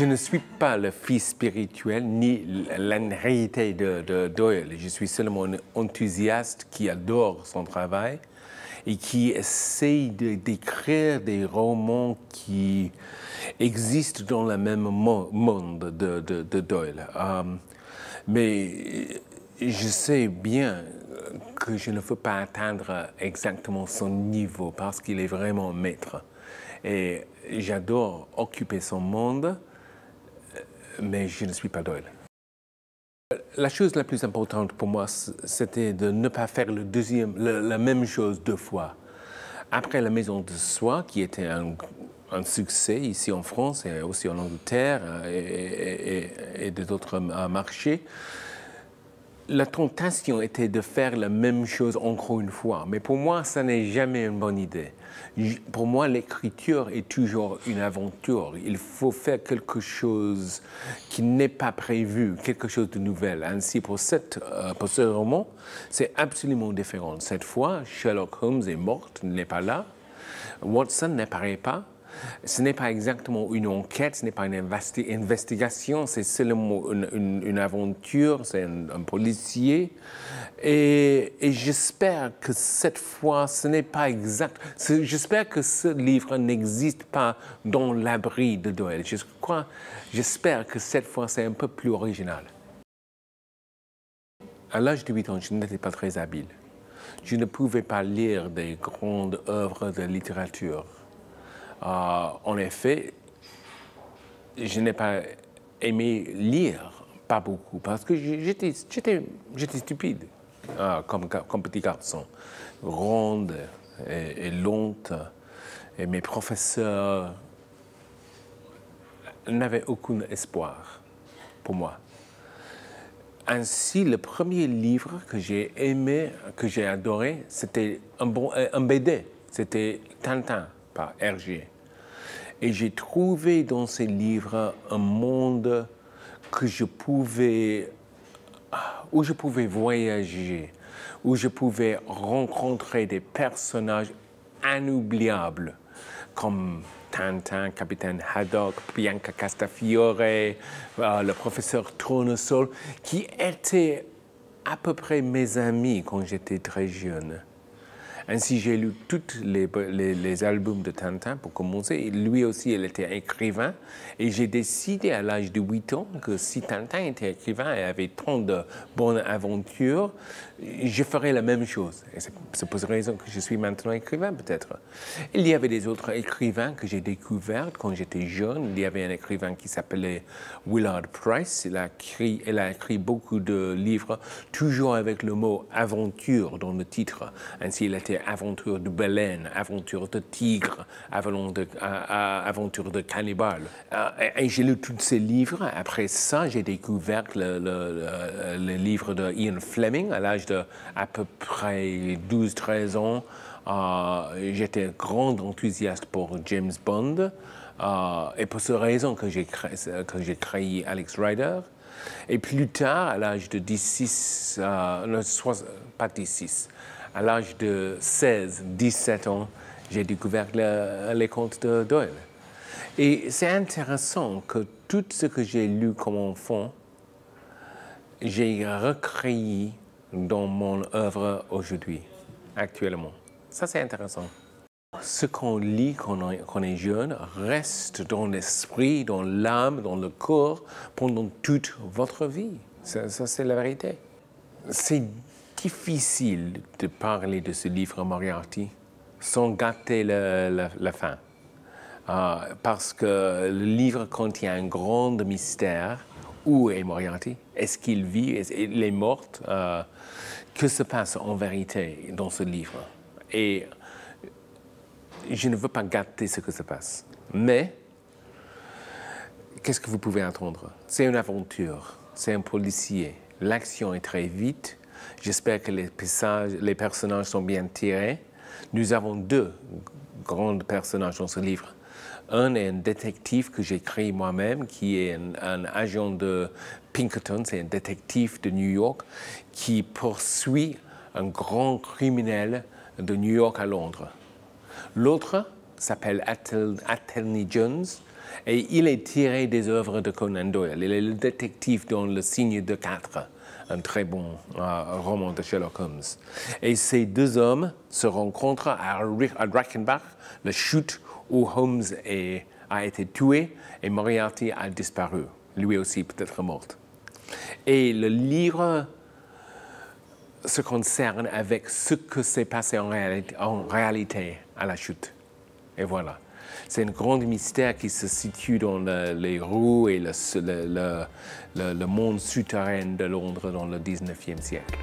Je ne suis pas le fils spirituel ni l'hérité de, de, Doyle. Je suis seulement un enthousiaste qui adore son travail et qui essaye d'écrire des romans qui existent dans le même monde de, de Doyle. Euh, mais je sais bien que je ne peux pas atteindre exactement son niveau parce qu'il est vraiment maître. Et j'adore occuper son monde, mais je ne suis pas Doyle. La chose la plus importante pour moi, c'était de ne pas faire le deuxième, la même chose deux fois. Après la maison de soi, qui était un, succès ici en France et aussi en Angleterre et, et, et d'autres marchés, la tentation était de faire la même chose encore une fois. Mais pour moi, ça n'est jamais une bonne idée. Pour moi, l'écriture est toujours une aventure. Il faut faire quelque chose qui n'est pas prévu, quelque chose de nouvel. Ainsi, pour, cette, euh, pour ce roman, c'est absolument différent. Cette fois, Sherlock Holmes est mort, n'est pas là. Watson n'apparaît pas. Ce n'est pas exactement une enquête, ce n'est pas une investigation, c'est seulement une, aventure, c'est un, policier. Et, j'espère que cette fois, ce n'est pas exact. J'espère que ce livre n'existe pas dans l'abri de Doyle. J'espère que cette fois, c'est un peu plus original. À l'âge de 8 ans, je n'étais pas très habile. Je ne pouvais pas lire des grandes œuvres de littérature. Euh, en effet, je n'ai pas aimé lire, pas beaucoup, parce que j'étais stupide euh, comme, petit garçon, ronde et, et lente. Et mes professeurs n'avaient aucun espoir pour moi. Ainsi, le premier livre que j'ai aimé, que j'ai adoré, c'était un, un BD, c'était Tintin par Hergé. Et j'ai trouvé dans ces livres un monde que je pouvais, où je pouvais voyager, où je pouvais rencontrer des personnages inoubliables comme Tintin, Capitaine Haddock, Bianca Castafiore, euh, le professeur Tournesol, qui étaient à peu près mes amis quand j'étais très jeune. Ainsi, j'ai lu tous les, albums de Tintin pour commencer. lui aussi, il était écrivain. Et j'ai décidé à l'âge de 8 ans que si Tintin était écrivain et avait tant de bonnes aventures, je ferais la même chose. Et c'est pour cette raison que je suis maintenant écrivain, peut-être. Il y avait des autres écrivains que j'ai découverts quand j'étais jeune. Il y avait un écrivain qui s'appelait Willard Price. Il a, écrit, beaucoup de livres, toujours avec le mot aventure dans le titre. Ainsi, aventure de baleine, aventure de tigre, aventure de, cannibale. Euh, et, j'ai lu tous ces livres. Après ça, j'ai découvert le, le, livre de Ian Fleming à l'âge de à peu près 12-13 ans. Euh, j'étais grand enthousiaste pour James Bond. Euh, et pour cette raison que j'ai créé, que j'ai créé Alex Rider. Et plus tard, à l'âge de 16, euh, pas 16, à l'âge de 16, 17 ans, j'ai découvert les contes de Doyle. Et c'est intéressant que tout ce que j'ai lu comme enfant, j'ai recréé dans mon œuvre aujourd'hui, actuellement. Ça, c'est intéressant. Ce qu'on lit quand on est jeune reste dans l'esprit, dans l'âme, dans le corps pendant toute votre vie. Ça, c'est la vérité. C'est difficile de parler de ce livre Moriarty sans gâter la, fin. Euh, parce que le livre contient un grand mystère. Où est Moriarty? Est-ce qu'il vit? Est-ce qu'il est mort euh, Que se passe en vérité dans ce livre? Et je ne veux pas gâter ce que se passe. Mais, qu'est-ce que vous pouvez attendre? C'est une aventure, c'est un policier. L'action est très vite, J'espère que les, personnages sont bien tirés. Nous avons deux grands personnages dans ce livre. Un est un détective que j'ai créé moi-même, qui est un, agent de Pinkerton, c'est un détective de New York, qui poursuit un grand criminel de New York à Londres. L'autre, s'appelle Athelney Jones et il est tiré des œuvres de Conan Doyle. Il est le détective dans Le Signe de Quatre, un très bon roman de Sherlock Holmes. Et ces deux hommes se rencontrent à, Reichenbach, le chute où Holmes a été tué et Moriarty a disparu, lui aussi peut-être mort. Et le livre se concerne avec ce que s'est passé en réalité, à la chute. Et voilà. C'est un grand mystère qui se situe dans les rues et le, le, monde souterrain de Londres dans le 19e siècle.